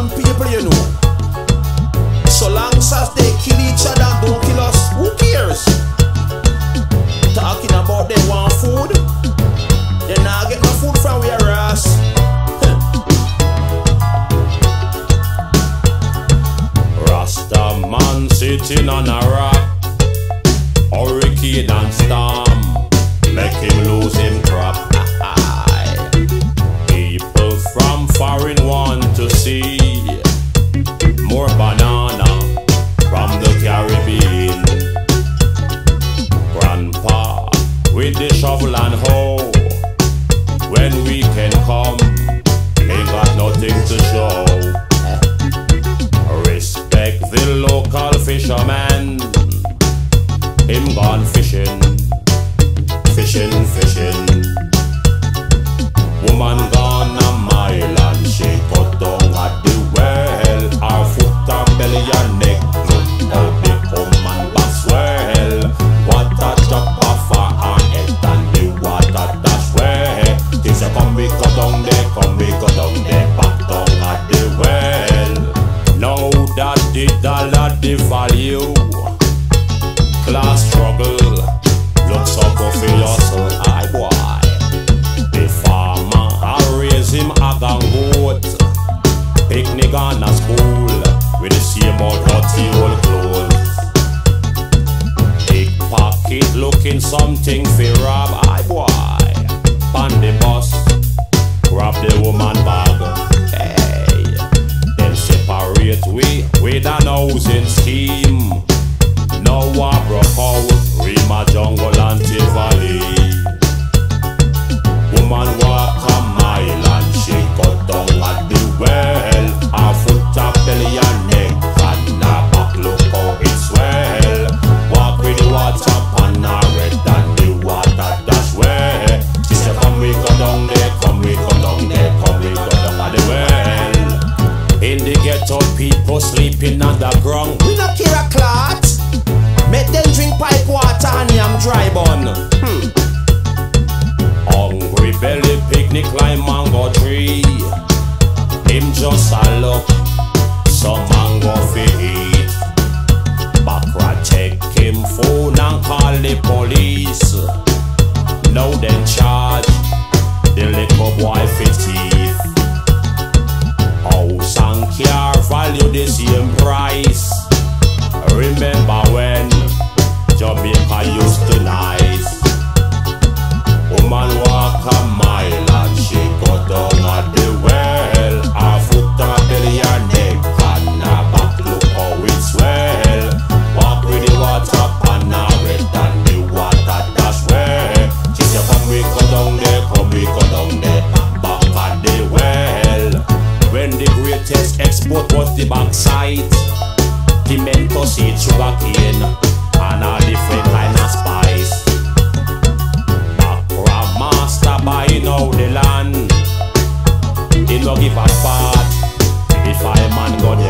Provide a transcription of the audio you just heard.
gun people, you know. So long as they kill each other don't kill us, who cares? Talking about they want food, they not get no food from where ass. Rasta man sitting on a rock, hurricane and storm, make him lose him crop. People from foreign want to see fisherman. Him gone fishing, fishing, fishing. Woman gone a mile devalue, class struggle, looks up for hustle, aye boy. The farmer a raise him hog and goat, picnic on a school with the same old dirty old clothes. Big pocket looking something for rob, aye boy. On the bus, grab the woman bag. Hey, them separate we with an housing scheme. The police. Now then charge the little boy fi thief. House and car value the same export was the backside, The pimento seed, sugar cane, and all different kind of spice. Accra master buying out the land. He no give a part if fireman go jam.